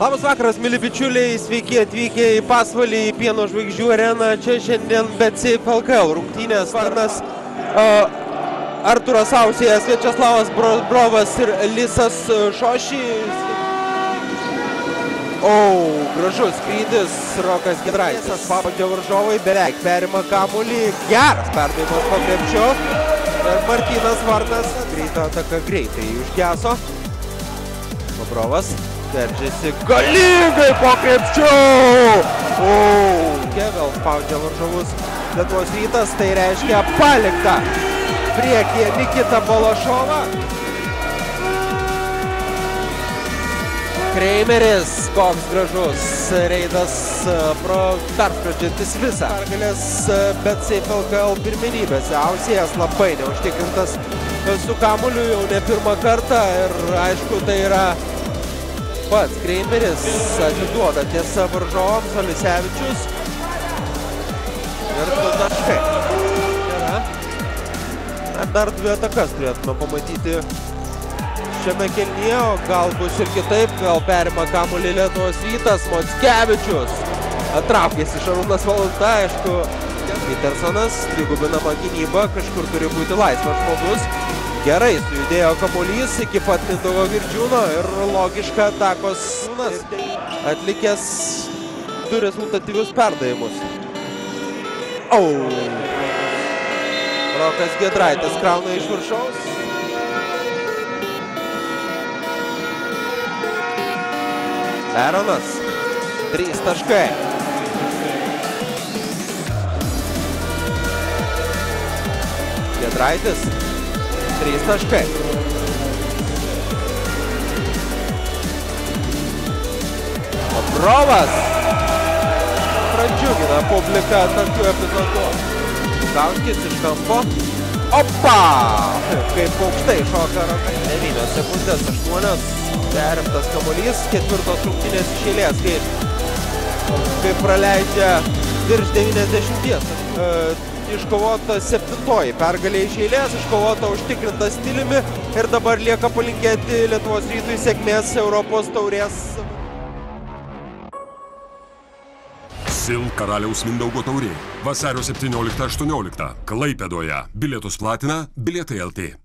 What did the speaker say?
Labas vakaras, mili bičiuliai, sveiki atvykę į pasvalį į Pieno žvaigždžių areną. Čia šiandien BCF LKL rungtynės varnas uh, Arturas Ausijas, Večeslavas Bro, Brovas ir Lisas Šoši. O, oh, gražus skrydis, Rokas Gedraitis. Pabandžio varžovai beveik perima kamuolį. Geras perdavimas po krepšiu. Ir Martynas Varnas. Greita ataka greitai užgeso. Bobrovas veržiasi galingai po krepšiu. O, vėl spaudžia varžovus Lietuvos rytas, tai reiškia palikta priekyje Nikita Balašova. Kreimeris, koks gražus reidas pro perskrodžiantis visą. Pergalės bet Seif LKL pirmenybėse. Ausijas labai neužtikrintas su kamuliu jau ne pirmą kartą ir aišku tai yra pats Kreimeris atiduoda tiesa varžovams, Olisevičius ir taškai. Yra. Dar dvi atakas turėtume pamatyti šiame kelnyje, o gal bus ir kitaip, gal perima kamuolį Lietuvos rytas, Mockevičius. Atraukėsi Šarūnas Valanta, aišku, Petersonas, trigubinama gynyba, kažkur turi būti laisvas žmogus. Gerai sujudėjo kamuolys iki pat Mindaugo Virdžiūno ir logiška atakos atlikęs du rezultatyvius perdavimus. Au! Rokas Gedraitas krauna iš viršaus. Eronas. Trys taškai. Gedraitis. Trys taškai. Bobrovas. Pradžiugina publiką tokiu epizodu. Kauskis iš kampo. Opa! Kaip aukštai šoka Rokas. 9 sekundės, 8. Perimtas kamuolys, ketvirtos rungtynės iš eilės, kai, kai praleidžia virš 90. E, iškovota septintoji pergalė iš eilės, iškovota užtikrinta stiliumi ir dabar lieka palinkėti Lietuvos rytui sėkmės Europos taurės. Sil karaliaus Mindaugo taurė. Vasario 17-18. Klaipėdoje. Bilietus platina Bilietai LT.